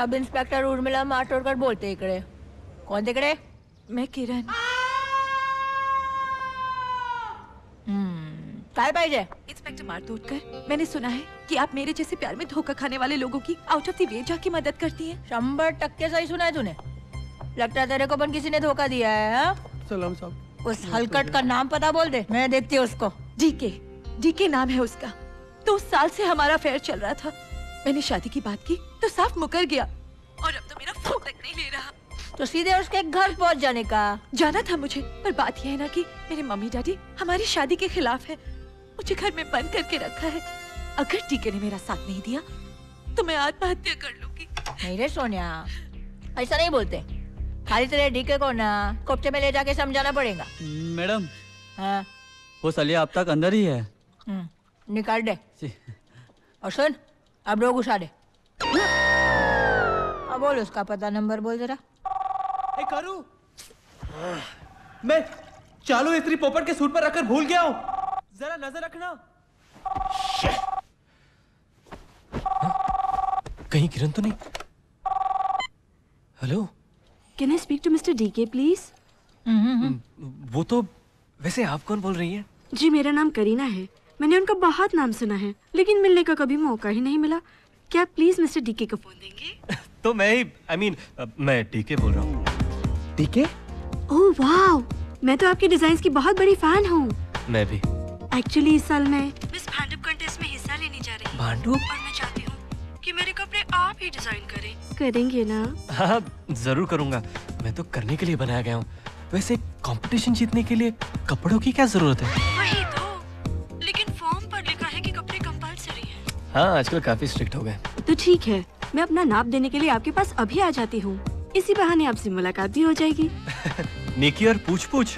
Sub inspector Urmila माटोरकर बोलते इकडे? कोण तिकडे मैं किरण। हम्म, काय पाहिजे इंस्पेक्टर मारतोड़कर मैंने सुना है कि आप मेरे जैसे प्यार में धोखा खाने वाले लोगों की आउट ऑफ़ द वे जाके मदद करती हैं। शंबर टक्के सही सुना है तूने। लगता है तेरे को पण किसी ने धोखा दिया है हाँ? सलाम साहब। उस हलकट का नाम पता बोल दे मैं देखती हूँ उसको। डीके डीके नाम है उसका। दो साल से हमारा फेयर चल रहा था। मैंने शादी की बात की तो साफ़ मुकर गया। और अब तो मेरा फ़ोन तक नहीं ले रहा। तो सीधे उसके घर पहुँच जाने का। जाना था मुझे पर बात यह है ना कि मेरे मम्मी डैडी हमारी शादी के खिलाफ है। मुझे घर में बंद करके रखा है। अगर टीके ने मेरा साथ नहीं दिया तो मैं आत्महत्या कर लूँगी। नहीं रे सोनिया ऐसा नहीं बोलते। खाली तेरे डीके को ना कोपचे में ले जाके समझाना पड़ेगा। मैडम हाँ। वो सलिया अब तक अंदर ही है। हम्म, निकाल दे। और सुन अब लोग घुसा दे अब बोल उसका पता नंबर बोल जरा। ए करू। मैं चालू इस्त्री पोपट के सूट पर रखकर भूल गया हूँ। जरा नज़र रखना। कहीं किरण तो नहीं? Hello can I speak to Mr. DK, please वो तो वैसे आप कौन बोल रही हैं? जी मेरा नाम करीना है। मैंने उनका बहुत नाम सुना है लेकिन मिलने का कभी मौका ही नहीं मिला। क्या प्लीज़ मिस्टर डीके को फ़ोन देंगे? तो मैं ही आई मीन मैं टीके बोल रहा हूँ। है ओह वाओ मैं तो आपके डिज़ाइन की बहुत बड़ी फ़ैन हूँ। मैं भी। एक्चुअली इस साल मैं मिस भांडुप कंटेस्ट में हिस्सा लेने जा रही हूँ। भांडू और मैं चाहती हूँ कि मेरे कपड़े आप ही डिज़ाइन करें। करेंगे ना? हाँ ज़रूर करूँगा। मैं तो करने के लिए बनाया गया हूँ। वैसे कंपटीशन जीतने के लिए कपड़ों की क्या ज़रूरत है? है आजकल काफ़ी स्ट्रिक्ट हो गए। तो ठीक है मैं अपना नाप देने के लिए आपके पास अभी आ जाती हूँ। इसी बहाने आपसे मुलाकात भी हो जाएगी। निकी और पूछ पूछ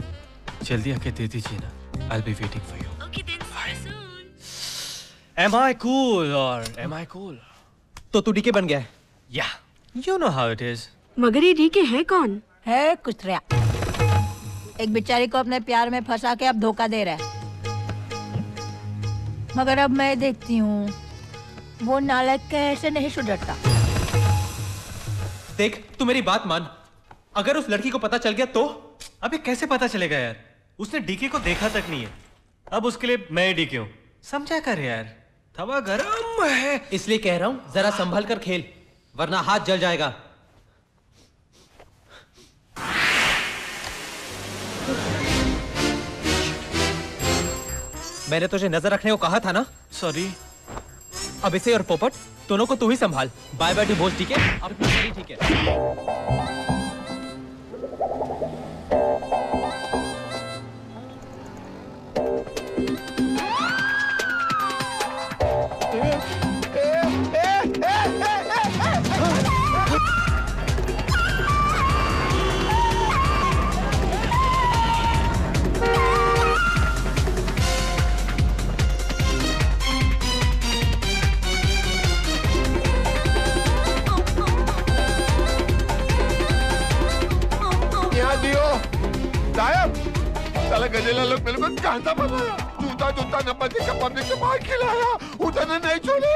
जल्दी आके दे दीजिए ना। I be waiting for you okay then am I cool और एम आई कूल तो तू डीके बन गया है। Yeah you know how it is मगर ये डीके है कौन? है कुछ रहा एक बेचारी को अपने प्यार में फंसा के अब धोखा दे रहा है। मगर अब मैं देखती हूँ। वो नालायक कैसे नहीं सुधरता। देख तू मेरी बात मान। अगर उस लड़की को पता चल गया तो? अबे कैसे पता चलेगा यार? उसने डीके को देखा तक नहीं है। अब उसके लिए मैं डीके हूँ। समझा कर यार। तवा गरम है। इसलिए कह रहा हूँ जरा संभल कर खेल वरना हाथ जल जाएगा। मैंने तुझे नज़र रखने को कहा था ना? सॉरी अब इसे और पोपट, दोनों को तू ही संभाल। बाय बाय टू भोज ठीक है? अब ठीक है। यहाँ दियो साहब साला गजेला लोग मेरे को कांता बनाया जूता जूता नंबर देकर पब्लिक को मार खिलाया उतने नहीं छोड़ी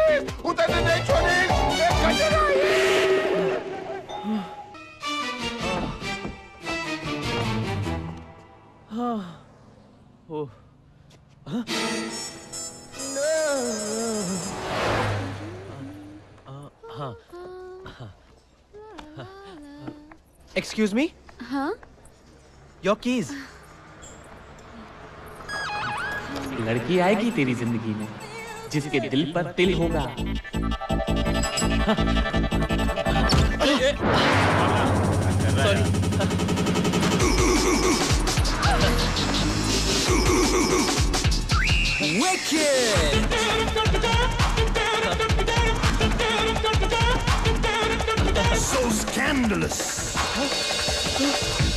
उतने नहीं छोड़ी गजेला ओह एक्सक्यूज मी हाँ? योर कीज लड़की आएगी तेरी ज़िंदगी में जिसके दिल पर तिल होगा। So scandalous. हाँ ना ना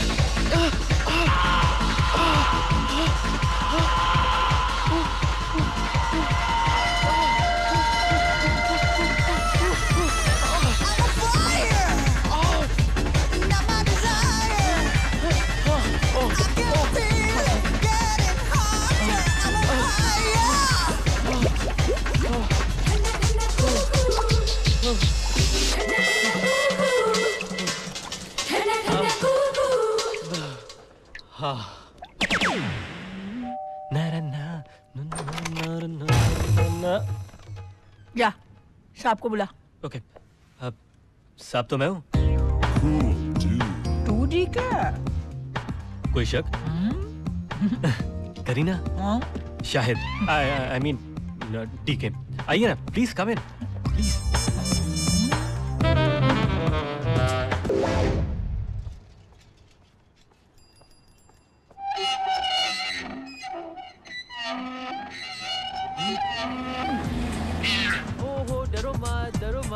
जा साहब को बुला। ओके अब साहब तो मैं हूँ। तू जी का? कोई शक? करीना? हाँ। Shahid I I mean DK आइए ना प्लीज़ कम इन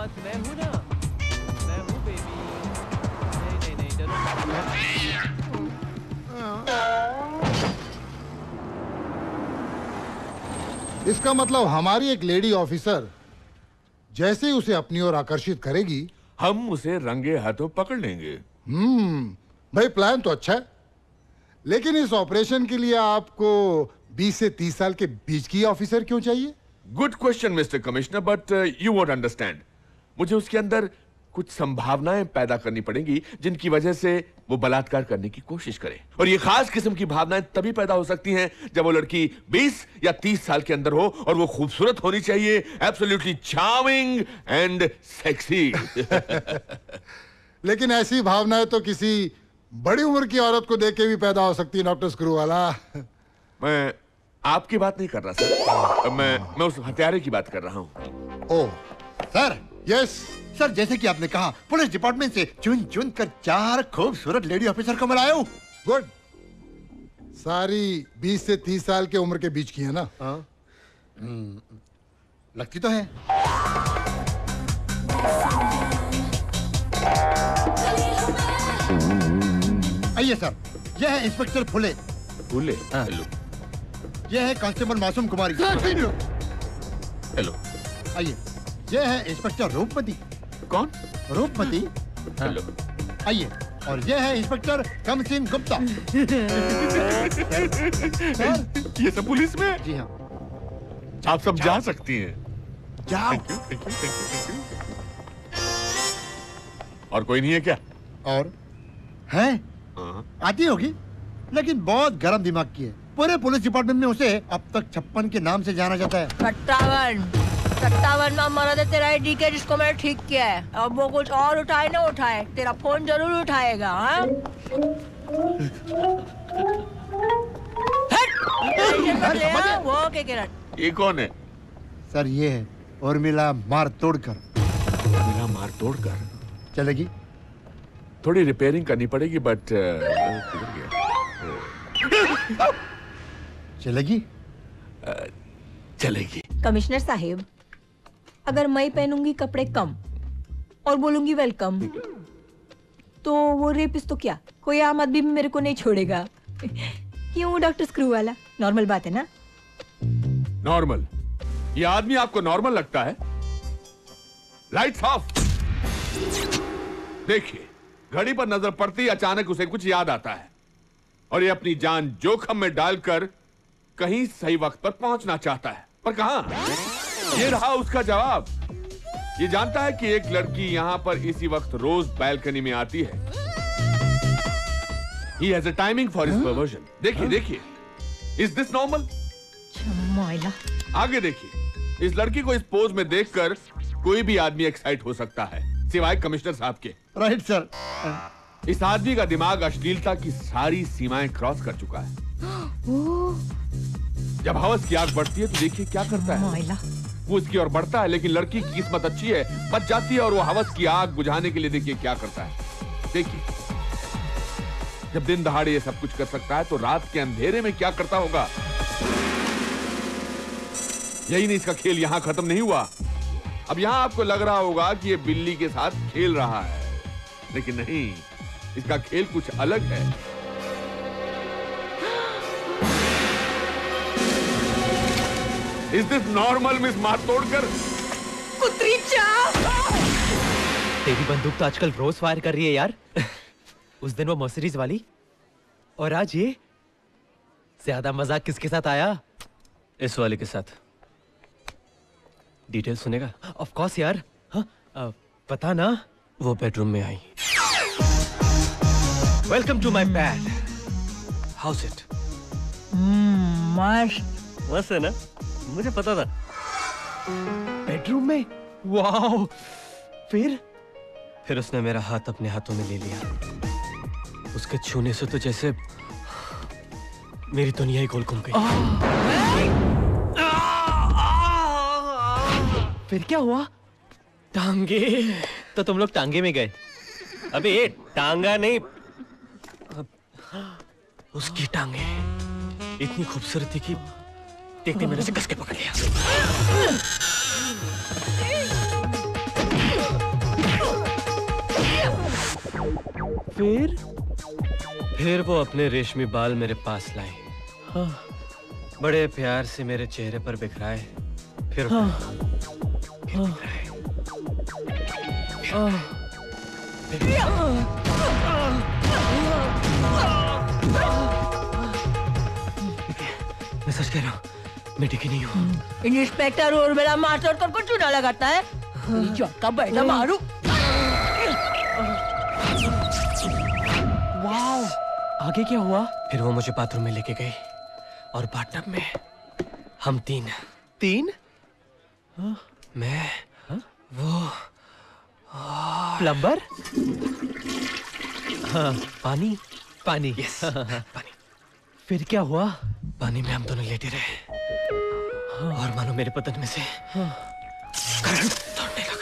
मत मैं हूँ ना। मैं हूँ बेबी नहीं नहीं नहीं डरो इसका मतलब हमारी एक लेडी ऑफिसर जैसे ही उसे अपनी ओर आकर्षित करेगी। हम उसे रंगे हाथों पकड़ लेंगे। हम्म भाई प्लान तो अच्छा है। लेकिन इस ऑपरेशन के लिए आपको 20 से 30 साल के बीच की ऑफिसर क्यों चाहिए? Good question mister commissioner but you won't understand मुझे उसके अंदर कुछ संभावनाएँ पैदा करनी पड़ेंगी जिनकी वजह से वो बलात्कार करने की कोशिश करे। और ये खास किस्म की भावनाएँ तभी पैदा हो सकती हैं जब वो लड़की 20 या 30 साल के अंदर हो और वो खूबसूरत होनी चाहिए एब्सोल्युटली चार्मिंग एंड सेक्सी लेकिन ऐसी भावनाएँ तो किसी बड़ी उम्र की औरत को देख के भी पैदा हो सकती है डॉक्टर स्क्रू वाला मैं आपकी बात नहीं कर रहा सर। मैं मैं उस हत्यारे की बात कर रहा हूँ। ओ सर यस सर जैसे कि आपने कहा पुलिस डिपार्टमेंट से चुन चुन कर चार खूबसूरत लेडी ऑफिसर को मिलाया हूँ। गुड सारी 20 से 30 साल के उम्र के बीच की है ना? लगती तो है। आइए सर यह है इंस्पेक्टर फुले भूले हेलो यह है कांस्टेबल मासूम कुमारी। हेलो आइए। यह है इंस्पेक्टर रूपमती कौन? रूपमती हेलो। आइए और ये है इंस्पेक्टर कमसिन गुप्ता। ये सब पुलिस में? जी हाँ। आप सब जा सकती हैं। जाओ. और कोई नहीं है क्या? और? है? हाँ। आती होगी लेकिन बहुत गर्म दिमाग की है। पूरे पुलिस डिपार्टमेंट में उसे अब तक छप्पन के नाम से जाना जाता है। सत्तावन सत्तावन में मरा था तेरा डीके जिसको मैंने ठीक किया है। अब वो कुछ और उठाए ना उठाए तेरा फ़ोन ज़रूर उठाएगा हाँ? वो के किरण। ये कौन है? सर ये है उर्मिला मार तोड़ कर मेरा मार तोड़ कर चलेगी? थोड़ी रिपेयरिंग करनी पड़ेगी बट चलेगी? चलेगी। कमिश्नर साहिब अगर मैं पहनूँगी कपड़े कम और बोलूँगी वेलकम तो वो रेपिस तो क्या? कोई आम आदमी भी मेरे को नहीं छोड़ेगा। क्यों डॉक्टर स्क्रू वाला? नॉर्मल बात है ना? नॉर्मल ये आदमी आपको नॉर्मल लगता है? लाइट्स ऑफ़ देखिए घड़ी पर नज़र पड़ती अचानक उसे कुछ याद आता है। और ये अपनी जान जोखम में डालकर कहीं सही वक्त पर पहुँचना चाहता है। पर कहाँ? ये रहा उसका जवाब। ये जानता है कि एक लड़की यहाँ पर इसी वक्त रोज बैल्कनी में आती है। He has a timing for his perversion देखिए देखिए। इज़ दिस नॉर्मल आगे देखिए। इस लड़की को इस पोज में देखकर कोई भी आदमी एक्साइट हो सकता है सिवाय कमिश्नर साहब के। राइट सर इस आदमी का दिमाग अश्लीलता की सारी सीमाएँ क्रॉस कर चुका है। जब हवस की आग बढ़ती है तो देखिए क्या करता है। वो उसकी ओर बढ़ता है, लेकिन लड़की की किस्मत अच्छी है। बच जाती है और वो हवस की आग बुझाने के लिए देखिए क्या करता है। देखिए, जब दिन दहाड़े ये सब कुछ कर सकता है तो रात के अंधेरे में क्या करता होगा? यही नहीं, इसका खेल यहाँ खत्म नहीं हुआ। अब यहाँ आपको लग रहा होगा कि ये बिल्ली के साथ खेल रहा है। लेकिन नहीं, इसका खेल कुछ अलग है। इज़ दिस नॉर्मल मिस मार तोड़कर कुतरी तेरी बंदूक तो आजकल रोज फायर कर रही है यार। उस दिन वो मर्सिडीज वाली। और आज ये ज़्यादा मज़ाक किसके साथ आया? इस वाले के साथ। डिटेल सुनेगा? ऑफ़ कोर्स यार। हाँ पता ना? वो बेडरूम में आई। Welcome to my bed house it मस्त। मस्त है ना? मुझे पता था। बेडरूम में? वाओ। फिर? फिर उसने मेरा हाथ अपने हाथों में ले लिया। उसके छूने से तो जैसे मेरी दुनिया ही गोल घूम गई। फिर क्या हुआ? टांगे। तो तुम लोग टांगे में गए। अबे ये टांगा नहीं। उसकी टांगे। इतनी खूबसूरती कि देखते मेरे से कस के पकड़ लिया। फिर? फिर वो अपने रेशमी बाल मेरे पास लाए। हाँ, बड़े प्यार से मेरे चेहरे पर बिखराए फिर हाँ, फिर हाँ, हाँ, मैं सच कह रहा हूँ मैं टिकी नहीं हूँ। इंस्पेक्टर और मेरा मास्टर तो कुछ चुना लगाता है। का बेटा मारू। आगे क्या हुआ? फिर वो मुझे बाथरूम में लेके गई और बाथटब में हम तीन। तीन? हा? मैं हा? वो प्लम्बर? हाँ। पानी? पानी। यस। पानी। फिर क्या हुआ? पानी में हम दोनों लेटे रहे। और मानो मेरे बदन में से करंट दौड़ने लगा।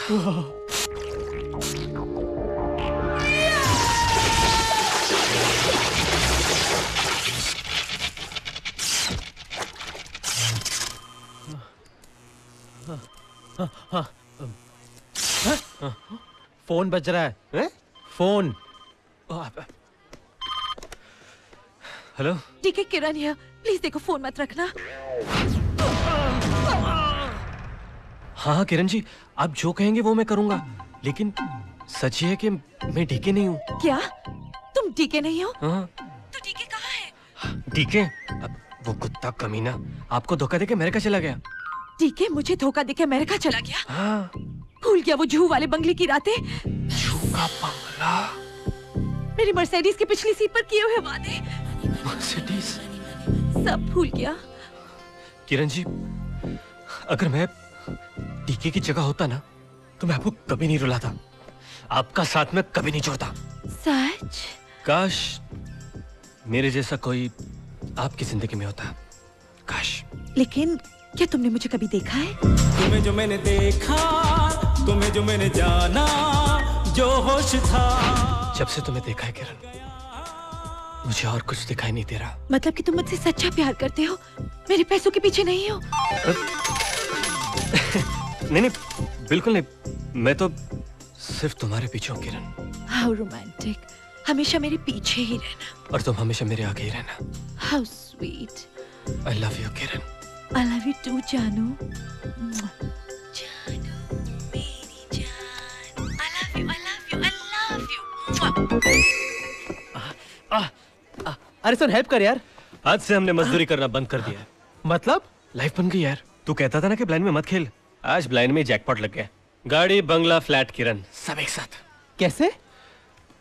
फ़ोन बज रहा है? फ़ोन। हेलो? ठीक है किरण है प्लीज़ देखो फ़ोन मत रखना। हाँ हाँ किरण जी आप जो कहेंगे वो मैं करूँगा। लेकिन सच ये है कि मैं डीके नहीं हूँ। क्या? तुम टीके नहीं हो? हाँ। तो टीके कहाँ है? डीके अब वो कुत्ता कमीना आपको धोखा देके अमेरिका चला गया। टीके मुझे धोखा देके अमेरिका चला गया? हाँ। भूल गया वो जूहू वाले बंगले की रातें? झूठा बंगला? मेरी मर्सिडीज की पिछली सीट पर किए हुए वादे। सब भूल गया। किरण जी अगर मैं टीके की जगह होता ना तो मैं आपको कभी नहीं रुलाता। आपका साथ में कभी नहीं छोड़ता। सच? काश मेरे जैसा कोई आपकी ज़िंदगी में होता। काश। लेकिन क्या तुमने मुझे कभी देखा है? तुम्हें जो मैंने देखा तुम्हें जो मैंने जाना जो होश था। जब से तुम्हें देखा है किरण मुझे और कुछ दिखाई नहीं दे रहा। मतलब कि तुम मुझसे सच्चा प्यार करते हो? मेरे पैसों के पीछे नहीं हो? नहीं नहीं बिल्कुल नहीं। मैं तो सिर्फ़ तुम्हारे पीछे हूँ किरण। हाउ रोमांटिक हमेशा मेरे पीछे ही रहना। और तुम हमेशा मेरे आगे ही रहना। How sweet I love you Kiran. I love you too जानू। जानू मेरी जान। I love you I love you I love you अरे सुन हेल्प कर यार। आज से हमने मजदूरी करना बंद कर दिया है। मतलब? लाइफ बन गई यार। तू कहता था ना कि ब्लाइंड में मत खेल। आज ब्लाइंड में जैकपॉट लग गया। गाड़ी बंगला फ्लैट किरण सब एक साथ। कैसे?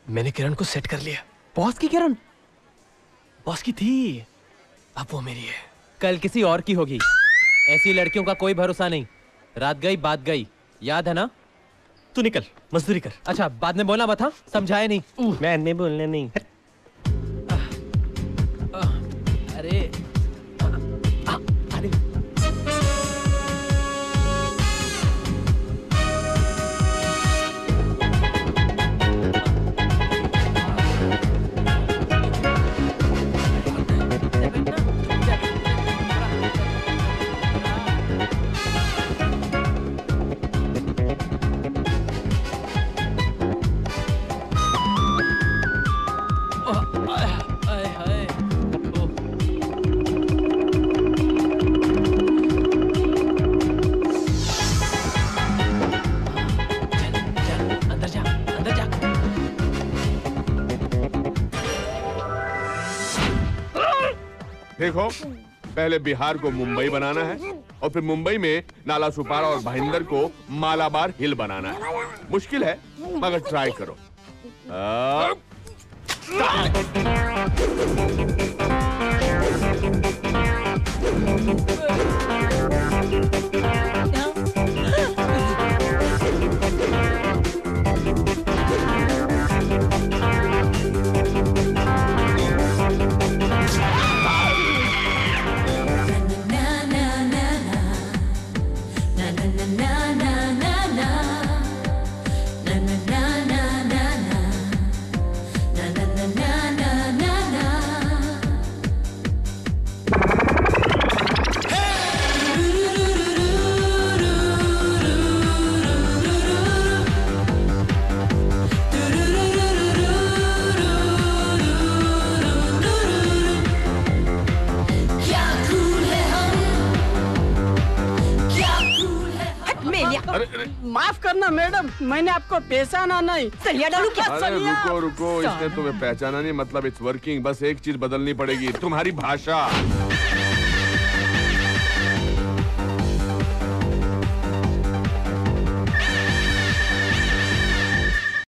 मैंने किरण को सेट कर लिया। बॉस की किरण? बॉस की थी। अब वो मेरी है। कल किसी और की होगी। ऐसी लड़कियों का कोई भरोसा नहीं। रात गई बात गई। याद है ना? तू निकल। मजदूरी कर। अच्छा बाद में बोला मत हाँ? समझाया नहीं। मैंने बोलने नहीं। देखो पहले बिहार को मुंबई बनाना है और फिर मुंबई में नाला सुपारा और भाईंदर को मालाबार हिल बनाना है। मुश्किल है, मगर ट्राई करो। करना मैडम मैंने आपको पहचाना नहीं सलिया डालू क्या? अरे रुको रुको इसने तुम्हें पहचाना नहीं मतलब इट्स वर्किंग बस एक चीज़ बदलनी पड़ेगी तुम्हारी भाषा।